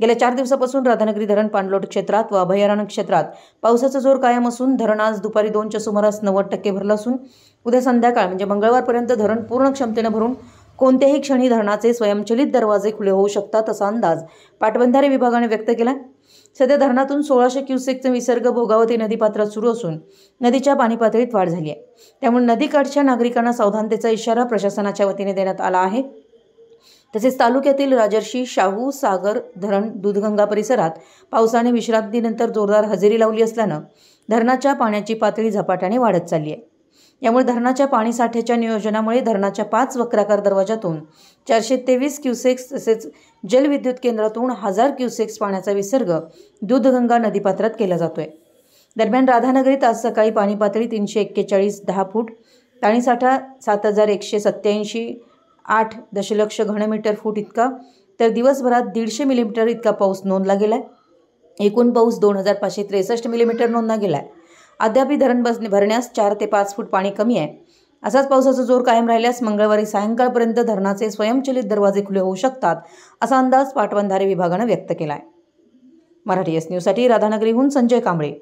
गेल्या चार दिवसापासून राधानगरी धरण पाणलोट क्षेत्रात व अभयारण्य क्षेत्रात पावसाचा जोर कायम असून धरण आज दुपारी दोनच्या सुमारास नव्वद टक्के भरलं असून उद्या संध्याकाळ म्हणजे मंगळवारपर्यंत धरण पूर्ण क्षमतेनं भरून कोणत्याही क्षणी धरणाचे स्वयंचलित दरवाजे खुले होऊ शकतात असा अंदाज पाटबंधारे विभागाने व्यक्त केला सध्या धरणातून सोळाशे क्युसेकचा विसर्ग भोगावती नदीपात्रात सुरू असून नदीच्या पाणी पातळीत वाढ झाली आहे. त्यामुळे नदीकाठच्या नागरिकांना सावधानतेचा इशारा प्रशासनाच्या वतीने देण्यात आला आहे. तसेच तालुक्यातील राजर्षी शाहू सागर धरण दूधगंगा परिसरात पावसाने विश्रांतीनंतर जोरदार हजेरी लावली असल्यानं धरणाच्या पाण्याची पातळी झपाट्याने वाढत चालली आहे. यामुळे धरणाच्या पाणीसाठ्याच्या नियोजनामुळे धरणाच्या पाच वक्राकार दरवाजातून चारशे तेवीस क्युसेक्स तसेच जलविद्युत केंद्रातून हजार क्युसेक्स पाण्याचा विसर्ग दूधगंगा नदीपात्रात केला जातोय. दरम्यान राधानगरीत आज सकाळी पाणी पातळी तीनशे एक्केचाळीस दहा फूट पाणीसाठा सात हजार एकशे सत्त्याऐंशी आठ दशलक्ष घनमीटर फूट इतका तर दिवसभरात दीडशे मिलीमीटर इतका पाऊस नोंदला गेला आहे एकूण पाऊस दोन हजार पाचशे त्रेसष्ट मिलीमीटर नोंदला गेला आहे अद्यापही धरण बस भरण्यास चार ते पाच फूट पाणी कमी आहे. असाच पावसाचा जोर कायम राहिल्यास मंगळवारी सायंकाळपर्यंत धरणाचे स्वयंचलित दरवाजे खुले होऊ शकतात असा अंदाज पाटबंधारे विभागानं व्यक्त केला आहे मराठी एस न्यूजसाठी राधानगरीहून संजय कांबळे.